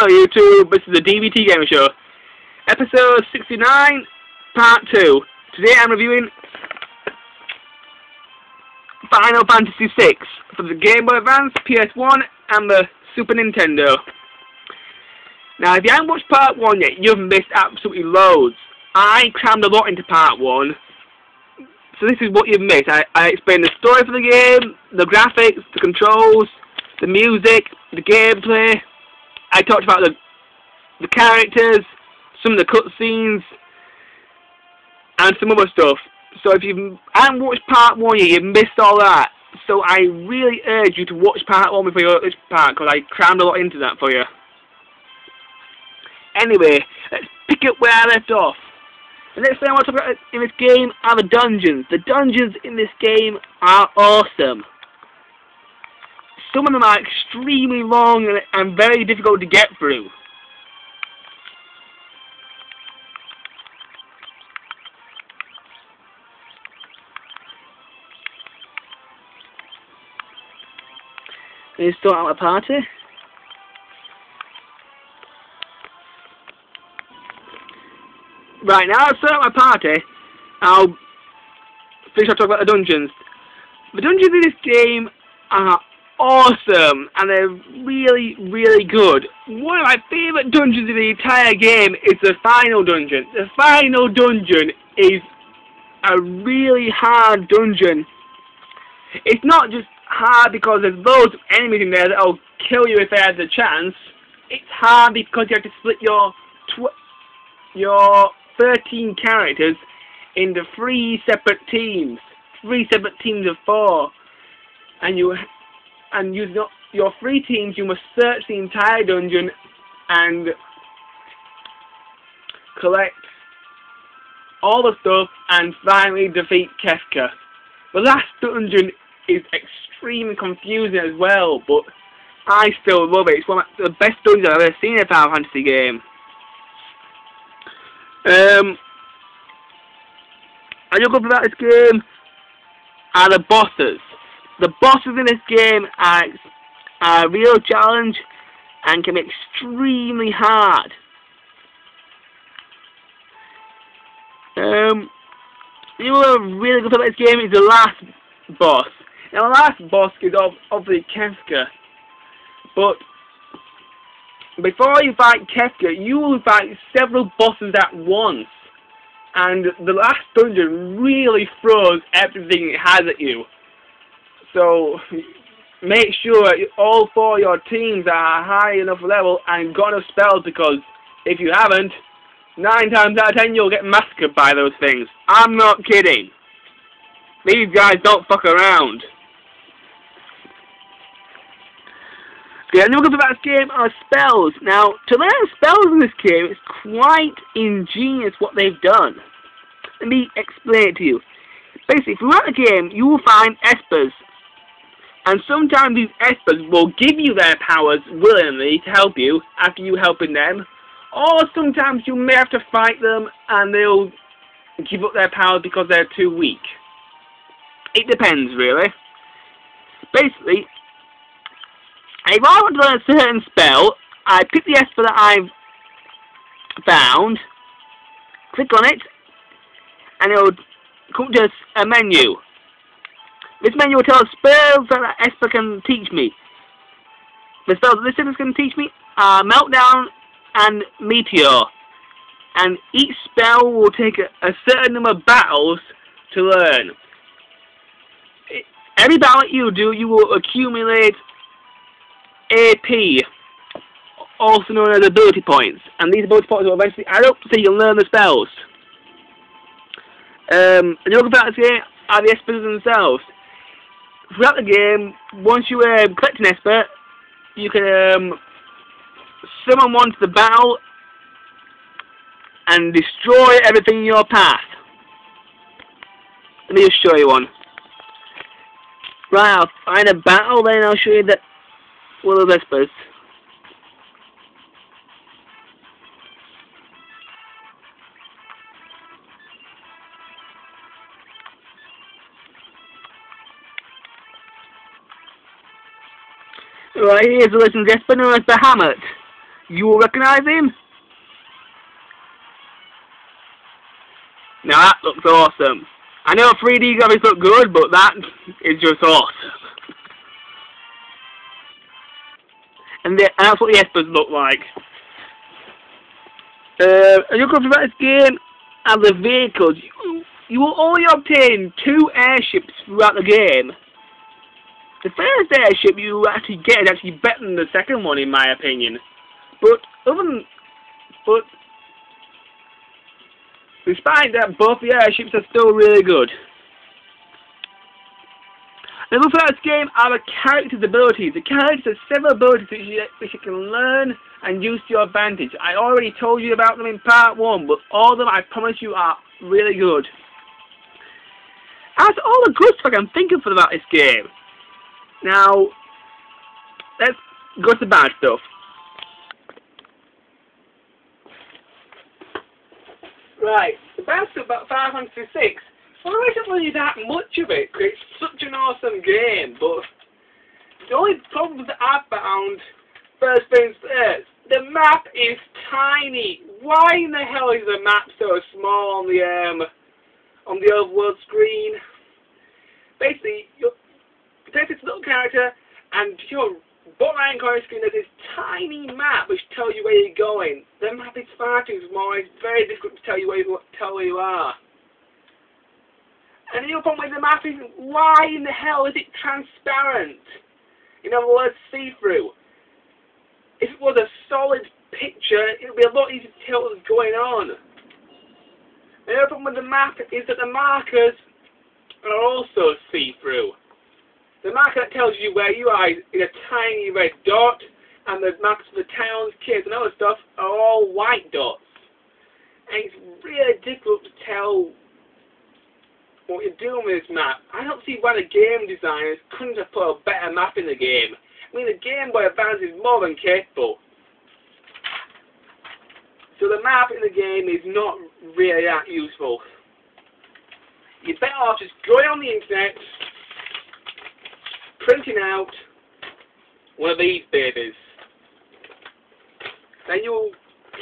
Hello YouTube, this is the DBT Gaming Show. Episode 69, Part 2. Today I'm reviewing Final Fantasy VI for the Game Boy Advance, PS1 and the Super Nintendo. Now if you haven't watched Part 1 yet, you've missed absolutely loads. I crammed a lot into Part 1. So this is what you've missed. I, I explained the story for the game, the graphics, the controls, the music, the gameplay, I talked about the the characters, some of the cutscenes, and some other stuff. So if you haven't watched part one yet, you've missed all that. So I really urge you to watch part one before you watch this part, because I crammed a lot into that for you. Anyway, let's pick up where I left off. The next thing I want to talk about in this game are the dungeons. The dungeons in this game are awesome. Some of them are extremely long and, very difficult to get through. Let's start out a party. Right, now I'll start my party. I'll finish off talking about the dungeons. The dungeons in this game are awesome and they're really, really good. One of my favourite dungeons in the entire game is the final dungeon. The final dungeon is a really hard dungeon. It's not just hard because there's loads of enemies in there that'll kill you if they had the chance. It's hard because you have to split your your 13 characters into three separate teams. Three separate teams of four. And you and using your three teams, you must search the entire dungeon and collect all the stuff and finally defeat Kefka. The last dungeon is extremely confusing as well, but I still love it. It's one of the best dungeons I've ever seen in a Final Fantasy game. Um, and you'll go about this game are the bosses. The bosses in this game are, are a real challenge and can be extremely hard. Um, you know what really good about this game is the last boss. Now the last boss is obviously Kefka, but before you fight Kefka, you will fight several bosses at once. And the last dungeon really throws everything it has at you. So make sure all four of your teams are high enough level and got enough spells because if you haven't, nine times out of ten you'll get massacred by those things. I'm not kidding. These guys don't fuck around. We're going to about this game are spells. Now, to learn spells in this game, it's quite ingenious what they've done. Let me explain it to you. Basically, throughout the game, you will find espers and sometimes these espers will give you their powers willingly to help you after you helping them. Or sometimes you may have to fight them and they'll give up their powers because they're too weak. It depends really. Basically, if I want to learn a certain spell, I pick the esper that I've found, click on it, and it'll come to a menu. This menu will tell us spells that Esper can teach me. The spells that this sentence can teach me are Meltdown and Meteor. And each spell will take a, a certain number of battles to learn. Every battle you do, you will accumulate AP, also known as ability points. And these ability points will eventually add up so you can learn the spells. Um, and you look about game are the Espers themselves throughout the game, once you um, collect an Esper, you can um, summon one to the battle and destroy everything in your path. Let me just show you one. Right, I'll find a battle, then I'll show you that one the Espers. Right, here's the legend known as Bahamut. You will recognize him? Now that looks awesome. I know 3D graphics look good, but that is just awesome. And, the, and that's what the Espers look like. Uh, and you're about this game and the vehicles. You, you will only obtain two airships throughout the game. The first airship you actually get is actually better than the second one, in my opinion. But other than, but despite that, both the airships are still really good. The part of this game are the character's abilities. The characters have several abilities which you, which you can learn and use to your advantage. I already told you about them in part 1, but all of them, I promise you, are really good. That's all the good stuff I'm thinking for about this game. Now, let's go to the bad stuff. Right, the bad stuff about 506, well, isn't really that much of it, because it's such an awesome game, but the only problems that I found, first things first, the map is tiny. Why in the hell is the map so small on the um on the overworld screen? Basically, you're take this little character and your bottom right corner screen there's this tiny map which tells you where you're going. The map is far too small, it's very difficult to tell you where you tell where you are. And the other problem with the map is why in the hell is it transparent? In other words, see-through. If it was a solid picture, it would be a lot easier to tell what's going on. The other problem with the map is that the markers are also see-through. The marker that tells you where you are is a tiny red dot, and the markers for the towns, kids, and other stuff are all white dots. And it's really difficult to tell what you're doing with this map. I don't see why the game designers couldn't have put a better map in the game. I mean, the Game Boy Advance is more than capable. So the map in the game is not really that useful. You're better off just going on the internet, printing out one of these babies. Then you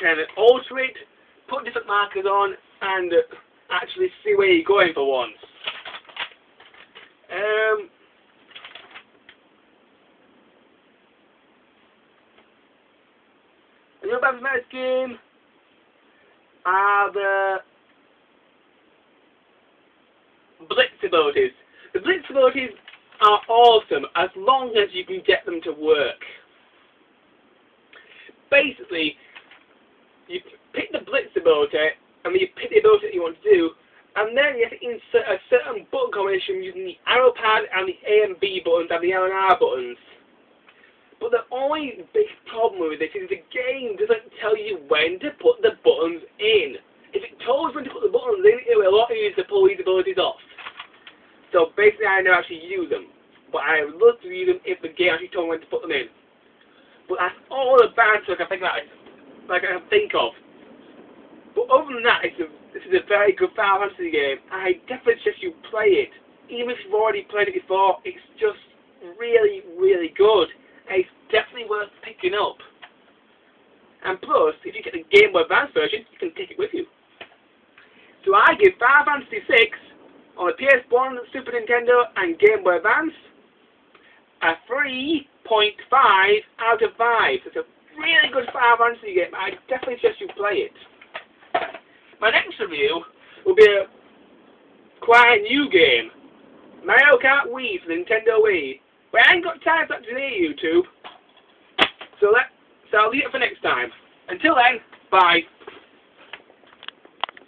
can alter it, put different markers on, and actually see where you're going for once. Um, another bad nice game are the Blitz abilities. The Blitz abilities are awesome as long as you can get them to work. Basically, you pick the blitz ability, and then you pick the ability that you want to do, and then you have to insert a certain button combination using the arrow pad and the A and B buttons and the L and R buttons. But the only big problem with this is the game doesn't tell you when to put the buttons in. If it told you when to put the buttons in, it would be a lot easier to pull these abilities off. So basically, I never actually use them. But I love to use them if the game actually told me when to put them in. But that's all the bad stuff I think I, like I can think of. But other than that, it's a, this is a very good Final Fantasy game. I definitely suggest you play it. Even if you've already played it before, it's just really, really good. And it's definitely worth picking up. And plus, if you get the Game Boy Advance version, you can take it with you. So I give Final Fantasy VI on the PS1, Super Nintendo, and Game Boy Advance, a 3.5 out of 5. It's a really good Final Fantasy game. I definitely suggest you play it. My next review will be a quite a new game. Mario Kart Wii for Nintendo Wii. But I ain't got time for that today, YouTube. So let so I'll leave it for next time. Until then, bye.